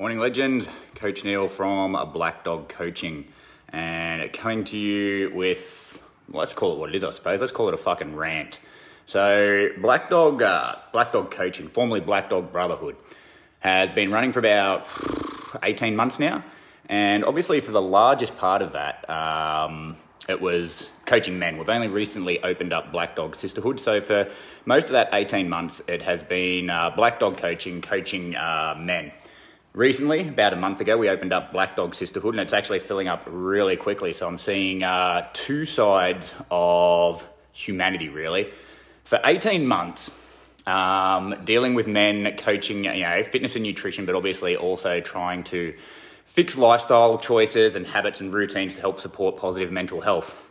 Morning legend, Coach Neil from Black Dog Coaching, and coming to you with let's call it what it is, I suppose. Let's call it a fucking rant. So, Black Dog, uh, Black Dog Coaching, formerly Black Dog Brotherhood, has been running for about 18 months now, and obviously for the largest part of that, um, it was coaching men. We've only recently opened up Black Dog Sisterhood, so for most of that 18 months, it has been uh, Black Dog Coaching, coaching uh, men. Recently, about a month ago, we opened up Black Dog Sisterhood, and it's actually filling up really quickly. So I'm seeing uh, two sides of humanity, really. For 18 months, um, dealing with men, coaching, you know, fitness and nutrition, but obviously also trying to fix lifestyle choices and habits and routines to help support positive mental health.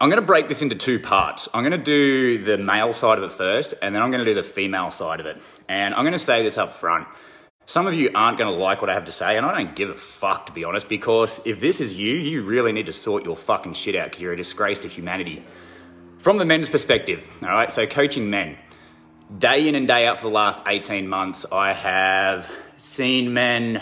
I'm going to break this into two parts. I'm going to do the male side of it first, and then I'm going to do the female side of it. And I'm going to say this up front. Some of you aren't going to like what I have to say, and I don't give a fuck, to be honest, because if this is you, you really need to sort your fucking shit out because you're a disgrace to humanity. From the men's perspective, all right, so coaching men. Day in and day out for the last 18 months, I have seen men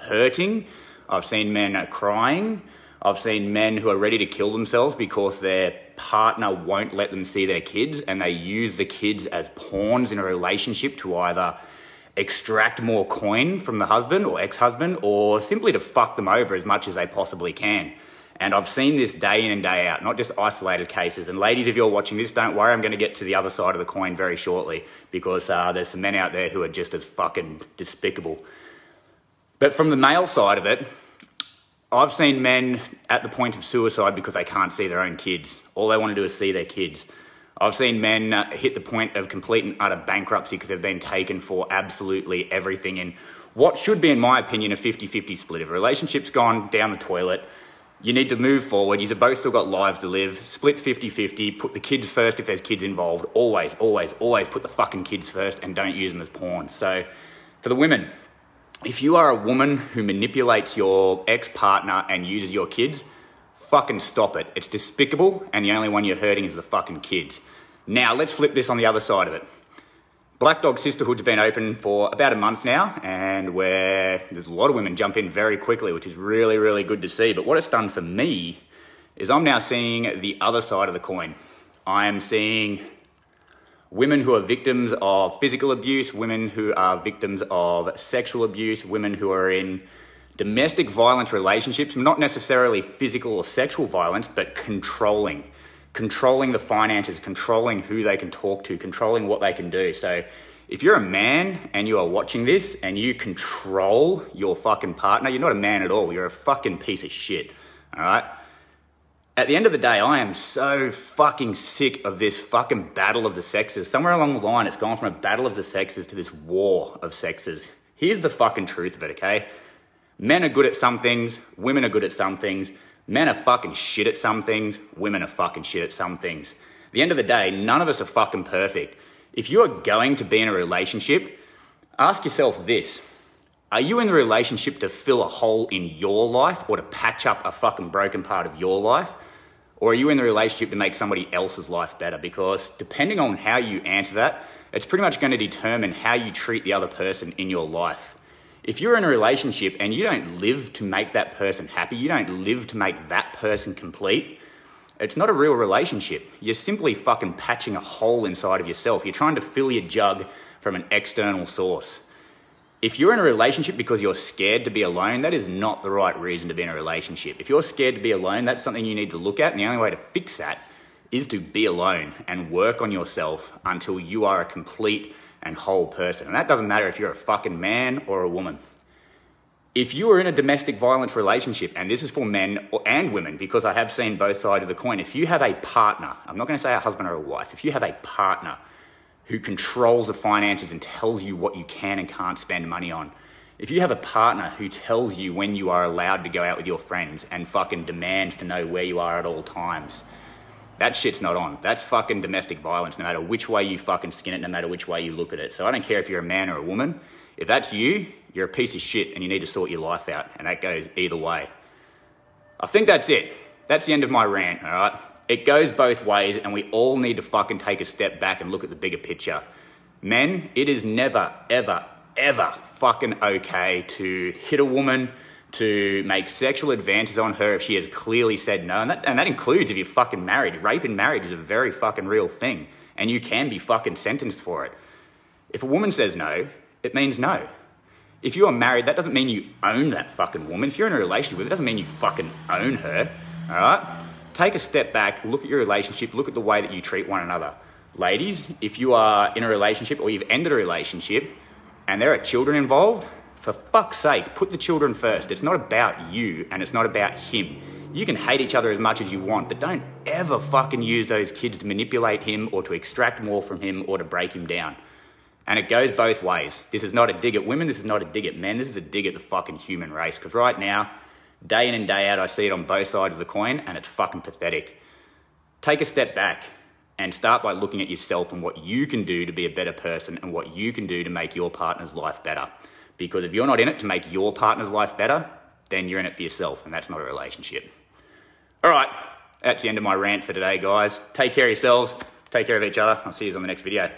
hurting, I've seen men crying, I've seen men who are ready to kill themselves because their partner won't let them see their kids and they use the kids as pawns in a relationship to either extract more coin from the husband or ex-husband or simply to fuck them over as much as they possibly can. And I've seen this day in and day out, not just isolated cases. And ladies, if you're watching this, don't worry, I'm going to get to the other side of the coin very shortly because uh, there's some men out there who are just as fucking despicable. But from the male side of it, I've seen men at the point of suicide because they can't see their own kids. All they want to do is see their kids. I've seen men uh, hit the point of complete and utter bankruptcy because they've been taken for absolutely everything in what should be, in my opinion, a 50 50 split. If a relationship's gone down the toilet, you need to move forward. You've both still got lives to live. Split 50 50. Put the kids first if there's kids involved. Always, always, always put the fucking kids first and don't use them as pawns. So, for the women, if you are a woman who manipulates your ex partner and uses your kids, fucking stop it. It's despicable, and the only one you're hurting is the fucking kids. Now, let's flip this on the other side of it. Black Dog Sisterhood's been open for about a month now, and where there's a lot of women jump in very quickly, which is really, really good to see. But what it's done for me is I'm now seeing the other side of the coin. I am seeing women who are victims of physical abuse, women who are victims of sexual abuse, women who are in domestic violence relationships, not necessarily physical or sexual violence, but controlling. Controlling the finances, controlling who they can talk to, controlling what they can do. So, if you're a man and you are watching this and you control your fucking partner, you're not a man at all. You're a fucking piece of shit. All right? At the end of the day, I am so fucking sick of this fucking battle of the sexes. Somewhere along the line, it's gone from a battle of the sexes to this war of sexes. Here's the fucking truth of it, okay? Men are good at some things, women are good at some things. Men are fucking shit at some things, women are fucking shit at some things. At the end of the day, none of us are fucking perfect. If you are going to be in a relationship, ask yourself this. Are you in the relationship to fill a hole in your life or to patch up a fucking broken part of your life? Or are you in the relationship to make somebody else's life better? Because depending on how you answer that, it's pretty much going to determine how you treat the other person in your life. If you're in a relationship and you don't live to make that person happy, you don't live to make that person complete, it's not a real relationship. You're simply fucking patching a hole inside of yourself. You're trying to fill your jug from an external source. If you're in a relationship because you're scared to be alone, that is not the right reason to be in a relationship. If you're scared to be alone, that's something you need to look at, and the only way to fix that is to be alone and work on yourself until you are a complete and whole person. And that doesn't matter if you're a fucking man or a woman. If you are in a domestic violence relationship, and this is for men and women, because I have seen both sides of the coin, if you have a partner, I'm not going to say a husband or a wife, if you have a partner who controls the finances and tells you what you can and can't spend money on, if you have a partner who tells you when you are allowed to go out with your friends and fucking demands to know where you are at all times, that shit's not on. That's fucking domestic violence, no matter which way you fucking skin it, no matter which way you look at it. So I don't care if you're a man or a woman. If that's you, you're a piece of shit and you need to sort your life out. And that goes either way. I think that's it. That's the end of my rant, all right? It goes both ways, and we all need to fucking take a step back and look at the bigger picture. Men, it is never, ever, ever fucking okay to hit a woman, to make sexual advances on her if she has clearly said no. And that, and that includes if you're fucking married. Rape in marriage is a very fucking real thing. And you can be fucking sentenced for it. If a woman says no, it means no. If you are married, that doesn't mean you own that fucking woman. If you're in a relationship with her, it doesn't mean you fucking own her. All right? Take a step back, look at your relationship, look at the way that you treat one another. Ladies, if you are in a relationship or you've ended a relationship and there are children involved, for fuck's sake, put the children first. It's not about you and it's not about him. You can hate each other as much as you want, but don't ever fucking use those kids to manipulate him or to extract more from him or to break him down. And it goes both ways. This is not a dig at women, this is not a dig at men, this is a dig at the fucking human race. Because right now, day in and day out, I see it on both sides of the coin and it's fucking pathetic. Take a step back and start by looking at yourself and what you can do to be a better person and what you can do to make your partner's life better. Because if you're not in it to make your partner's life better, then you're in it for yourself, and that's not a relationship. All right, that's the end of my rant for today, guys. Take care of yourselves, take care of each other. I'll see you on the next video.